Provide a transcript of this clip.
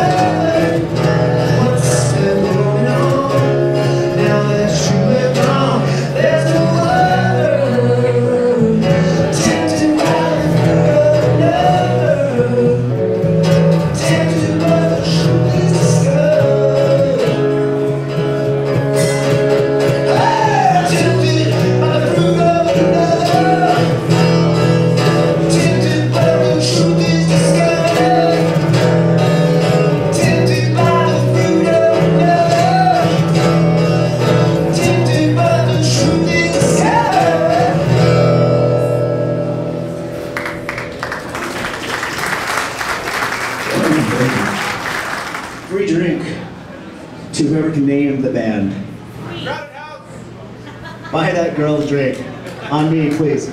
Yeah. Thank you. Free drink to whoever can name the band. Buy that girl a drink. On me, please.